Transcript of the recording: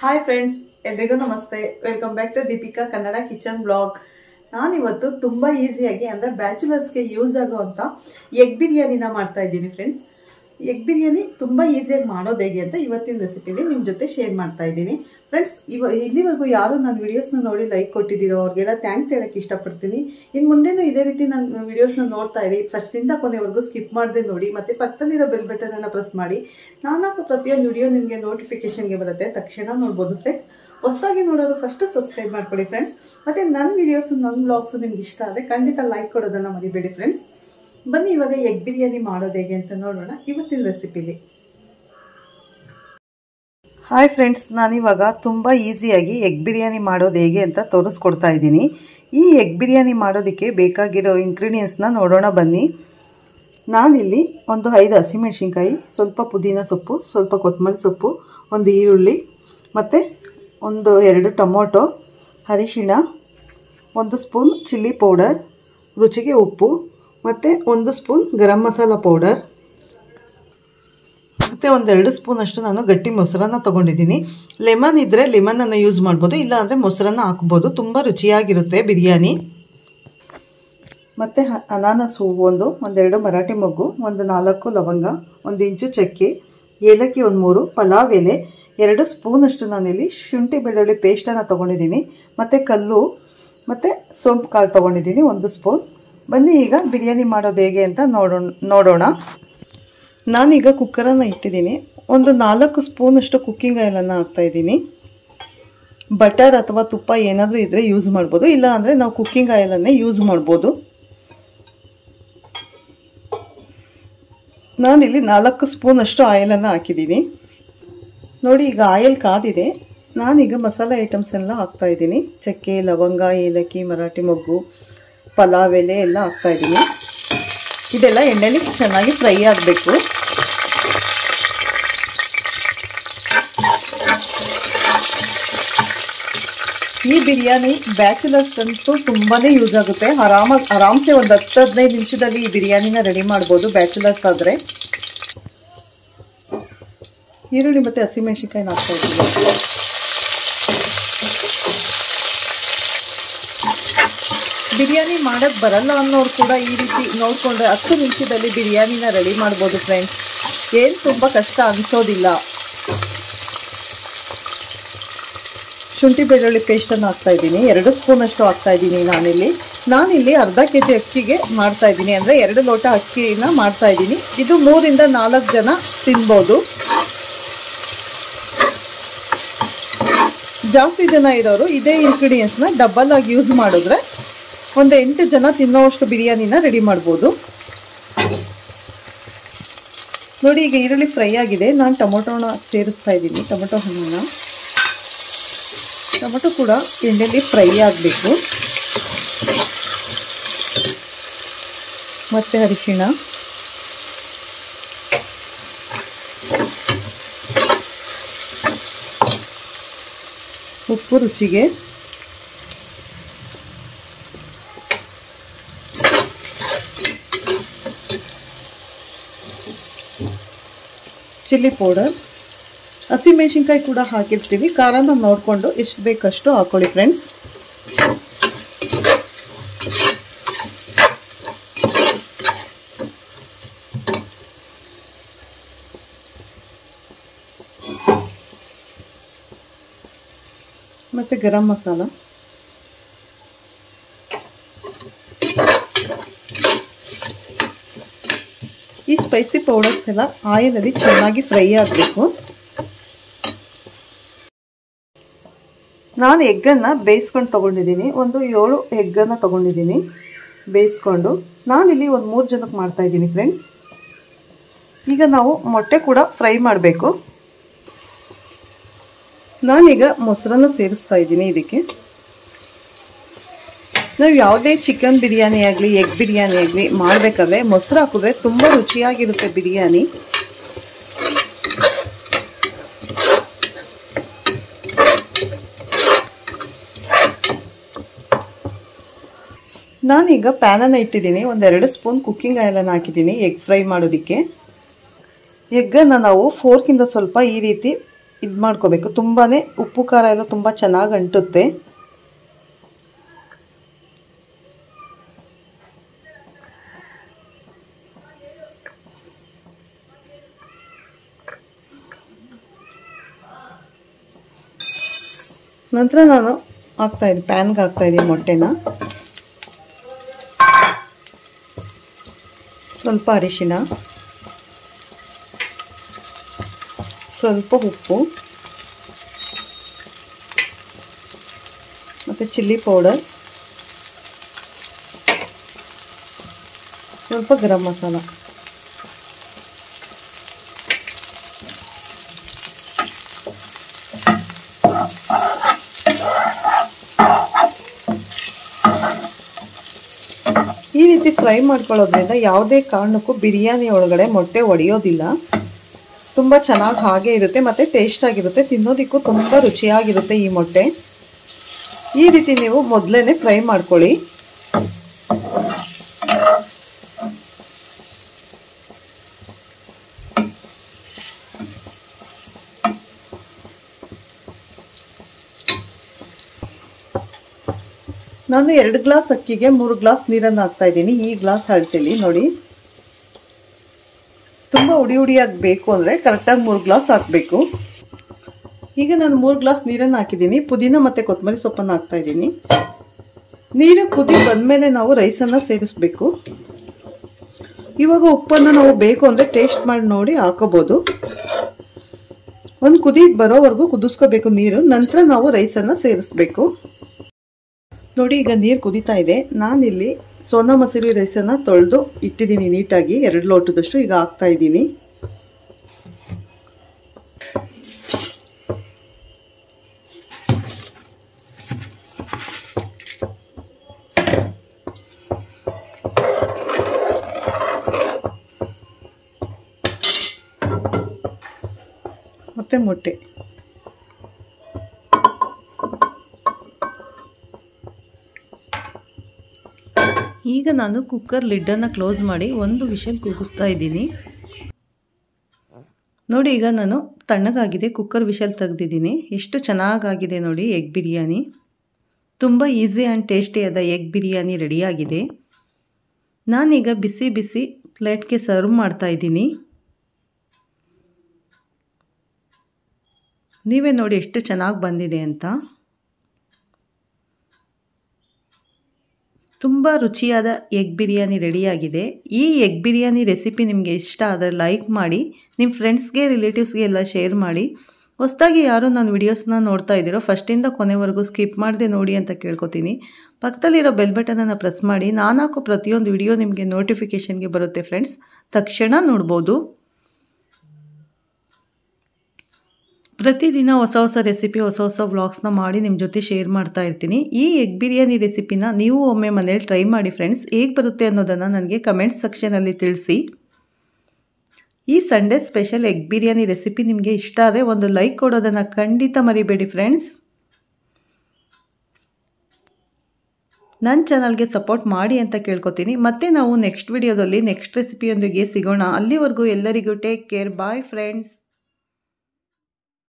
Hi friends ಎಲ್ರಿಗೂ ನಮಸ್ತೆ. Welcome back to Deepika Kannada kitchen blog ನಾನಿವತ್ತು ತುಂಬ ಈಸಿಯಾಗಿ ಅಂದರೆ ಬ್ಯಾಚುಲರ್ಸ್ಗೆ ಯೂಸ್ ಆಗೋವಂಥ ಎಗ್ ಬಿರಿಯಾನಿನ ಮಾಡ್ತಾ ಇದ್ದೀನಿ ಫ್ರೆಂಡ್ಸ್ ಎಗ್ ಬಿರಿಯಾನಿ ತುಂಬ ಈಸಿಯಾಗಿ ಮಾಡೋದು ಹೇಗೆ ಅಂತ ಇವತ್ತಿನ ರೆಸಿಪಿಲಿ ನಿಮ್ಮ ಜೊತೆ ಶೇರ್ ಮಾಡ್ತಾ ಇದ್ದೀನಿ. ಫ್ರೆಂಡ್ಸ್ ಇವ ಇಲ್ಲಿವರೆಗೂ ಯಾರು ನನ್ನ ವಿಡಿಯೋಸ್ನ ನೋಡಿ ಲೈಕ್ ಕೊಟ್ಟಿದ್ದೀರೋ ಅವ್ರಿಗೆಲ್ಲ ಥ್ಯಾಂಕ್ಸ್ ಹೇಳಕ್ಕೆ ಇಷ್ಟಪಡ್ತೀನಿ. ಇನ್ನು ಮುಂದೆನೂ ಇದೇ ರೀತಿ ನನ್ನ ವಿಡಿಯೋಸ್ನ ನೋಡ್ತಾ ಇರಿ. ಫಸ್ಟಿಂದ ಕೊನೆವರೆಗೂ ಸ್ಕಿಪ್ ಮಾಡದೆ ನೋಡಿ, ಮತ್ತೆ ಪಕ್ಕದಲ್ಲಿರೋ ಬೆಲ್ ಬಟನನ್ನು ಪ್ರೆಸ್ ಮಾಡಿ. ನಾನಾಕು ಪ್ರತಿಯೊಂದು ವಿಡಿಯೋ ನಿಮಗೆ ನೋಟಿಫಿಕೇಷನ್ಗೆ ಬರುತ್ತೆ. ತಕ್ಷಣ ನೋಡ್ಬೋದು ಫ್ರೆಂಡ್ಸ್ ಹೊಸದಾಗಿ ನೋಡೋರು ಫಸ್ಟ್ ಸಬ್ಸ್ಕ್ರೈಬ್ ಮಾಡ್ಕೊಳ್ಳಿ ಫ್ರೆಂಡ್ಸ್ ಮತ್ತೆ ನನ್ನ ವಿಡಿಯೋಸ್ ನನ್ನ ಬ್ಲಾಗ್ಸು ನಿಮ್ಗೆ ಇಷ್ಟ ಆದರೆ ಖಂಡಿತ ಲೈಕ್ ಕೊಡೋದನ್ನು ಮರಿಬೇಡಿ ಫ್ರೆಂಡ್ಸ್ ಬನ್ನಿ ಇವಾಗ ಎಗ್ ಬಿರಿಯಾನಿ ಮಾಡೋದು ಹೇಗೆ ಅಂತ ನೋಡೋಣ ಇವತ್ತಿನ ರೆಸಿಪಿಲಿ ಹಾಯ್ ಫ್ರೆಂಡ್ಸ್ ನಾನಿವಾಗ ತುಂಬ ಈಸಿಯಾಗಿ ಎಗ್ ಬಿರಿಯಾನಿ ಮಾಡೋದು ಹೇಗೆ ಅಂತ ತೋರಿಸ್ಕೊಡ್ತಾ ಇದ್ದೀನಿ. ಈ ಎಗ್ ಬಿರಿಯಾನಿ ಮಾಡೋದಕ್ಕೆ ಬೇಕಾಗಿರೋ ಇಂಗ್ರೀಡಿಯೆಂಟ್ಸ್ನ ನೋಡೋಣ ಬನ್ನಿ. ನಾನಿಲ್ಲಿ ಒಂದು ಐದು ಹಸಿಮೆಣ್ಸಿನ್ಕಾಯಿ, ಸ್ವಲ್ಪ ಪುದೀನ ಸೊಪ್ಪು, ಸ್ವಲ್ಪ ಕೊತ್ತಂಬರಿ ಸೊಪ್ಪು, ಒಂದು ಈರುಳ್ಳಿ, ಮತ್ತು ಒಂದು ಎರಡು ಟೊಮೊಟೊ, ಅರಿಶಿಣ, ಒಂದು ಸ್ಪೂನ್ ಚಿಲ್ಲಿ ಪೌಡರ್, ರುಚಿಗೆ ಉಪ್ಪು ಮತ್ತು ಒಂದು ಸ್ಪೂನ್ ಗರಂ ಮಸಾಲ ಪೌಡರ್, ಮತ್ತು ಒಂದೆರಡು ಸ್ಪೂನಷ್ಟು ನಾನು ಗಟ್ಟಿ ಮೊಸರನ್ನ ತೊಗೊಂಡಿದ್ದೀನಿ. ಲೆಮನ್ ಇದ್ದರೆ ಲೆಮನನ್ನು ಯೂಸ್ ಮಾಡ್ಬೋದು, ಇಲ್ಲ ಅಂದರೆ ಮೊಸರನ್ನ ಹಾಕ್ಬೋದು. ತುಂಬ ರುಚಿಯಾಗಿರುತ್ತೆ ಬಿರಿಯಾನಿ. ಮತ್ತು ಅನಾನಸ್ ಹೂವು ಒಂದು, ಒಂದೆರಡು ಮರಾಠಿ ಮೊಗ್ಗು, ಒಂದು ನಾಲ್ಕು ಲವಂಗ, ಒಂದು ಇಂಚು ಚಕ್ಕೆ, ಏಲಕ್ಕಿ ಒಂದು ಮೂರು, ಪಲಾವ್ ಎಲೆ, ಎರಡು ಸ್ಪೂನಷ್ಟು ನಾನಿಲ್ಲಿ ಶುಂಠಿ ಬೆಳ್ಳುಳ್ಳಿ ಪೇಸ್ಟನ್ನು ತೊಗೊಂಡಿದ್ದೀನಿ. ಮತ್ತು ಕಲ್ಲು, ಮತ್ತು ಸೋಂಪು ಕಾಳು ತೊಗೊಂಡಿದ್ದೀನಿ, ಒಂದು ಸ್ಪೂನ್. ಬನ್ನಿ ಈಗ ಬಿರಿಯಾನಿ ಮಾಡೋದು ಹೇಗೆ ಅಂತ ನೋಡೋಣ ನೋಡೋಣ. ನಾನೀಗ ಕುಕ್ಕರನ್ನು ಇಟ್ಟಿದ್ದೀನಿ. ಒಂದು ನಾಲ್ಕು ಸ್ಪೂನಷ್ಟು ಕುಕ್ಕಿಂಗ್ ಆಯಿಲನ್ನು ಹಾಕ್ತಾಯಿದ್ದೀನಿ ಬಟರ್ ಅಥವಾ ತುಪ್ಪ ಏನಾದರೂ ಇದ್ದರೆ ಯೂಸ್ ಮಾಡ್ಬೋದು. ಇಲ್ಲ ಅಂದರೆ ನಾವು ಕುಕ್ಕಿಂಗ್ ಆಯಿಲನ್ನೇ ಯೂಸ್ ಮಾಡ್ಬೋದು. ನಾನಿಲ್ಲಿ ನಾಲ್ಕು ಸ್ಪೂನಷ್ಟು ಆಯಿಲನ್ನು ಹಾಕಿದ್ದೀನಿ. ನೋಡಿ, ಈಗ ಆಯಿಲ್ ಕಾದಿದೆ. ನಾನೀಗ ಮಸಾಲೆ ಐಟಮ್ಸ್ ಎಲ್ಲ ಹಾಕ್ತಾಯಿದ್ದೀನಿ ಚಕ್ಕೆ, ಲವಂಗ, ಏಲಕ್ಕಿ, ಮರಾಠಿ ಮೊಗ್ಗು ಪಲಾವ್ ಎಲೆ ಎಲ್ಲ ಹಾಕ್ತಾ ಇದ್ದೀನಿ. ಇದೆಲ್ಲ ಎಣ್ಣೆಲಿ ಚೆನ್ನಾಗಿ ಫ್ರೈ ಆಗಬೇಕು. ಈ ಬಿರಿಯಾನಿ ಬ್ಯಾಚುಲರ್ಸ್ ಅಂತೂ ತುಂಬಾ ಯೂಸ್ ಆಗುತ್ತೆ. ಆರಾಮ ಆರಾಮ್ಸೆ ಒಂದು ಹತ್ತು ಹದಿನೈದು ನಿಮಿಷದಲ್ಲಿ ಈ ಬಿರಿಯಾನಿನ ರೆಡಿ ಮಾಡ್ಬೋದು ಬ್ಯಾಚುಲರ್ಸ್ ಆದರೆ. ಈರುಳ್ಳಿ ಮತ್ತು ಹಸಿಮೆಣ್ಸಿನ್ಕಾಯಿನ ಹಾಕ್ತಾ ಇದ್ದೀನಿ. ಬಿರಿಯಾನಿ ಮಾಡೋಕ್ಕೆ ಬರಲ್ಲ ಅನ್ನೋರು ಕೂಡ ಈ ರೀತಿ ನೋಡಿಕೊಂಡ್ರೆ ಹತ್ತು ನಿಮಿಷದಲ್ಲಿ ಬಿರಿಯಾನಿನ ರೆಡಿ ಮಾಡ್ಬೋದು ಫ್ರೆಂಡ್ಸ್ ಏನು ತುಂಬ ಕಷ್ಟ ಅನಿಸೋದಿಲ್ಲ. ಶುಂಠಿ ಬೆಳ್ಳುಳ್ಳಿ ಪೇಸ್ಟನ್ನು ಹಾಕ್ತಾ ಇದ್ದೀನಿ. ಎರಡು ಸ್ಪೂನಷ್ಟು ಹಾಕ್ತಾ ಇದ್ದೀನಿ ನಾನಿಲ್ಲಿ. ನಾನಿಲ್ಲಿ ಅರ್ಧ ಕೆ ಜಿ ಅಕ್ಕಿಗೆ ಮಾಡ್ತಾ ಇದ್ದೀನಿ. ಅಂದರೆ ಎರಡು ಲೋಟ ಅಕ್ಕಿನ ಮಾಡ್ತಾ ಇದ್ದೀನಿ. ಇದು ಮೂರಿಂದ ನಾಲ್ಕು ಜನ ತಿನ್ಬೋದು. ಜಾಸ್ತಿ ಜನ ಇರೋರು ಇದೇ ಇಂಗ್ರೀಡಿಯೆಂಟ್ಸ್ನ ಡಬ್ಬಲ್ ಆಗಿ ಯೂಸ್ ಮಾಡಿದ್ರೆ ಒಂದು ಎಂಟು ಜನ ತಿನ್ನೋವಷ್ಟು ಬಿರಿಯಾನಿನ ರೆಡಿ ಮಾಡ್ಬೋದು. ನೋಡಿ, ಈಗ ಈರುಳ್ಳಿ ಫ್ರೈ ಆಗಿದೆ. ನಾನು ಟೊಮೊಟೊನ ಸೇರಿಸ್ತಾ ಇದ್ದೀನಿ, ಟೊಮೊಟೊ ಹಣ್ಣನ್ನು. ಟೊಮೊಟೊ ಕೂಡ ಎಣ್ಣೆಯಲ್ಲಿ ಫ್ರೈ ಆಗಬೇಕು. ಮತ್ತು ಅರಿಶಿಣ. ಉಪ್ಪು ರುಚಿಗೆ. Chilli powder. ಹಸಿಮೆಣ್ಸಿನ್ಕಾಯಿ ಕೂಡ ಹಾಕಿರ್ತೀವಿ. ಖಾರನ ನೋಡಿಕೊಂಡು ಎಷ್ಟು ಬೇಕಷ್ಟು ಹಾಕೊಳ್ಳಿ ಫ್ರೆಂಡ್ಸ್. ಮತ್ತು ಗರಂ ಮಸಾಲ. ಈ ಸ್ಪೈಸಿ ಪೌಡರ್ಸ್ ಎಲ್ಲ ಆಯಿಲಲ್ಲಿ ಚೆನ್ನಾಗಿ ಫ್ರೈ ಆಗಬೇಕು. ನಾನು ಎಗ್ಗನ್ನು ಬೇಯಿಸ್ಕೊಂಡು ತೊಗೊಂಡಿದ್ದೀನಿ. ಒಂದು ಏಳು ಎಗ್ಗನ್ನು ತೊಗೊಂಡಿದ್ದೀನಿ. ಬೇಯಿಸ್ಕೊಂಡು. ನಾನಿಲ್ಲಿ ಒಂದು ಮೂರು ಜನಕ್ಕೆ ಮಾಡ್ತಾ ಇದ್ದೀನಿ ಫ್ರೆಂಡ್ಸ್ ಈಗ ನಾವು ಮೊಟ್ಟೆ ಕೂಡ ಫ್ರೈ ಮಾಡಬೇಕು. ನಾನೀಗ ಮೊಸರನ್ನು ಸೇರಿಸ್ತಾ ಇದ್ದೀನಿ ಇದಕ್ಕೆ. ನಾವು ಯಾವುದೇ ಚಿಕನ್ ಬಿರಿಯಾನಿ ಆಗಲಿ, ಎಗ್ ಬಿರಿಯಾನಿ ಆಗಲಿ ಮಾಡಬೇಕಾದ್ರೆ ಮೊಸರು ಹಾಕಿದ್ರೆ ತುಂಬ ರುಚಿಯಾಗಿರುತ್ತೆ ಬಿರಿಯಾನಿ. ನಾನೀಗ ಪ್ಯಾನನ್ನು ಇಟ್ಟಿದ್ದೀನಿ. ಒಂದೆರಡು ಸ್ಪೂನ್ ಕುಕ್ಕಿಂಗ್ ಆಯಿಲನ್ನು ಹಾಕಿದ್ದೀನಿ ಎಗ್ ಫ್ರೈ ಮಾಡೋದಕ್ಕೆ. ಎಗ್ಗನ್ನು ನಾವು ಫೋರ್ಕಿಂದ ಸ್ವಲ್ಪ ಈ ರೀತಿ ಇದು ಮಾಡ್ಕೋಬೇಕು. ತುಂಬಾ ಉಪ್ಪು, ಖಾರ ಎಲ್ಲ ತುಂಬ ಚೆನ್ನಾಗಿ ಅಂಟುತ್ತೆ. ನಂತರ ನಾನು ಹಾಕ್ತಾಯಿದ್ದೀನಿ ಪ್ಯಾನ್ಗೆ ಹಾಕ್ತಾಯಿದ್ದೀನಿ ಮೊಟ್ಟೆನ. ಸ್ವಲ್ಪ ಅರಿಶಿನ. ಸ್ವಲ್ಪ ಉಪ್ಪು. ಮತ್ತು ಚಿಲ್ಲಿ ಪೌಡರ್. ಸ್ವಲ್ಪ ಗರಂ ಮಸಾಲ. ರೀತಿ ಫ್ರೈ ಮಾಡ್ಕೊಳ್ಳೋದ್ರಿಂದ ಯಾವುದೇ ಕಾರಣಕ್ಕೂ ಬಿರಿಯಾನಿ ಒಳಗಡೆ ಮೊಟ್ಟೆ ಒಡೆಯೋದಿಲ್ಲ. ತುಂಬ ಚೆನ್ನಾಗಿ ಹಾಗೆ ಇರುತ್ತೆ, ಮತ್ತು ಟೇಸ್ಟ್ ಆಗಿರುತ್ತೆ, ತಿನ್ನೋದಕ್ಕೂ ತುಂಬ ರುಚಿಯಾಗಿರುತ್ತೆ ಈ ಮೊಟ್ಟೆ. ಈ ರೀತಿ ನೀವು ಮೊದಲೇ ಫ್ರೈ ಮಾಡ್ಕೊಳ್ಳಿ. ನಾನು ಎರಡು ಗ್ಲಾಸ್ ಅಕ್ಕಿಗೆ ಮೂರು ಗ್ಲಾಸ್ ನೀರನ್ನು ಹಾಕ್ತಾ ಇದ್ದೀನಿ. ಈ ಗ್ಲಾಸ್ ಅಳತೆಲಿ ನೋಡಿ. ತುಂಬ ಉಡಿ ಉಡಿಯಾಗಿ ಬೇಕು ಅಂದರೆ ಕರೆಕ್ಟಾಗಿ ಮೂರು ಗ್ಲಾಸ್ ಹಾಕಬೇಕು. ಈಗ ನಾನು ಮೂರು ಗ್ಲಾಸ್ ನೀರನ್ನು ಹಾಕಿದ್ದೀನಿ. ಪುದೀನ ಮತ್ತು ಕೊತ್ತಂಬರಿ ಸೊಪ್ಪನ್ನು ಹಾಕ್ತಾ ಇದ್ದೀನಿ. ನೀರು ಕುದಿ ಬಂದಮೇಲೆ ನಾವು ರೈಸನ್ನು ಸೇರಿಸ್ಬೇಕು. ಇವಾಗ ಉಪ್ಪನ್ನು ನಾವು ಬೇಕು ಅಂದರೆ ಟೇಸ್ಟ್ ಮಾಡಿ ನೋಡಿ ಹಾಕೋಬೋದು. ಒಂದು ಕುದಿ ಬರೋವರೆಗೂ ಕುದಿಸ್ಕೋಬೇಕು ನೀರು. ನಂತರ ನಾವು ರೈಸನ್ನು ಸೇರಿಸ್ಬೇಕು. ನೋಡಿ, ಈಗ ನೀರು ಕುದೀತಾ ಇದೆ. ನಾನಿಲ್ಲಿ ಸೋನಾ ಮಸೂರಿ ರೈಸನ್ನು ತೊಳೆದು ಇಟ್ಟಿದ್ದೀನಿ ನೀಟಾಗಿ. ಎರಡು ಲೋಟದಷ್ಟು ಈಗ ಹಾಕ್ತಾ ಇದ್ದೀನಿ. ಮತ್ತೆ ಮೊಟ್ಟೆ. ಈಗ ನಾನು ಕುಕ್ಕರ್ ಲಿಡ್ಡನ್ನು ಕ್ಲೋಸ್ ಮಾಡಿ ಒಂದು ವಿಷಲ್ ಕೂಗಿಸ್ತಾ ಇದ್ದೀನಿ. ನೋಡಿ, ಈಗ ನಾನು ತಣ್ಣಗಾಗಿದೆ ಕುಕ್ಕರ್ ವಿಷಲ್ ತೆಗೆದಿದ್ದೀನಿ. ಎಷ್ಟು ಚೆನ್ನಾಗಾಗಿದೆ ನೋಡಿ ಎಗ್ ಬಿರಿಯಾನಿ. ತುಂಬ ಈಸಿ ಆ್ಯಂಡ್ ಟೇಸ್ಟಿಯಾದ ಎಗ್ ಬಿರಿಯಾನಿ ರೆಡಿಯಾಗಿದೆ. ನಾನೀಗ ಬಿಸಿ ಬಿಸಿ ಪ್ಲೇಟ್ಗೆ ಸರ್ವ್ ಮಾಡ್ತಾ ಇದ್ದೀನಿ. ನೀವೇ ನೋಡಿ ಎಷ್ಟು ಚೆನ್ನಾಗಿ ಬಂದಿದೆ ಅಂತ. ತುಂಬ ರುಚಿಯಾದ ಎಗ್ ಬಿರಿಯಾನಿ ರೆಡಿಯಾಗಿದೆ. ಈ ಎಗ್ ಬಿರಿಯಾನಿ ರೆಸಿಪಿ ನಿಮಗೆ ಇಷ್ಟ ಆದರೆ ಲೈಕ್ ಮಾಡಿ ನಿಮ್ಮ ಫ್ರೆಂಡ್ಸ್ಗೆ, ರಿಲೇಟಿವ್ಸ್ಗೆ ಎಲ್ಲ ಶೇರ್ ಮಾಡಿ. ಹೊಸದಾಗಿ ಯಾರು ನಾನು ವಿಡಿಯೋಸ್ನ ನೋಡ್ತಾ ಇದ್ದೀರೋ, ಫಸ್ಟಿಂದ ಕೊನೆವರೆಗೂ ಸ್ಕಿಪ್ ಮಾಡದೆ ನೋಡಿ ಅಂತ ಕೇಳ್ಕೊತೀನಿ. ಪಕ್ಕದಲ್ಲಿರೋ ಬೆಲ್ ಬಟನನ್ನು ಪ್ರೆಸ್ ಮಾಡಿ ನಾನು ಹಾಕೋ ಪ್ರತಿಯೊಂದು ವಿಡಿಯೋ ನಿಮಗೆ ನೋಟಿಫಿಕೇಷನ್ಗೆ ಬರುತ್ತೆ ಫ್ರೆಂಡ್ಸ್. ತಕ್ಷಣ ನೋಡ್ಬೋದು. ಪ್ರತಿದಿನ ಹೊಸ ಹೊಸ ರೆಸಿಪಿ ಹೊಸ ಹೊಸ ವ್ಲಾಗ್ಸ್ನ ಮಾಡಿ ನಿಮ್ಮ ಜೊತೆ ಶೇರ್ ಮಾಡ್ತಾ ಇರ್ತೀನಿ. ಈ ಎಗ್ ಬಿರಿಯಾನಿ ರೆಸಿಪಿನ ನೀವು ಒಮ್ಮೆ ಮನೇಲಿ ಟ್ರೈ ಮಾಡಿ ಫ್ರೆಂಡ್ಸ್ ಹೇಗೆ ಬರುತ್ತೆ ಅನ್ನೋದನ್ನು ನನಗೆ ಕಮೆಂಟ್ ಸೆಕ್ಷನಲ್ಲಿ ತಿಳಿಸಿ. ಈ Sunday special egg biryani recipe ನಿಮಗೆ ಇಷ್ಟ ಆದರೆ ಒಂದು ಲೈಕ್ ಕೊಡೋದನ್ನು ಖಂಡಿತ ಮರಿಬೇಡಿ ಫ್ರೆಂಡ್ಸ್ ನನ್ನ ಚಾನಲ್ಗೆ ಸಪೋರ್ಟ್ ಮಾಡಿ ಅಂತ ಕೇಳ್ಕೊತೀನಿ. ಮತ್ತೆ ನಾವು ನೆಕ್ಸ್ಟ್ ವಿಡಿಯೋದಲ್ಲಿ ನೆಕ್ಸ್ಟ್ ರೆಸಿಪಿಯೊಂದಿಗೆ ಸಿಗೋಣ. ಅಲ್ಲಿವರೆಗೂ ಎಲ್ಲರಿಗೂ ಟೇಕ್ ಕೇರ್ ಬಾಯ್ ಫ್ರೆಂಡ್ಸ್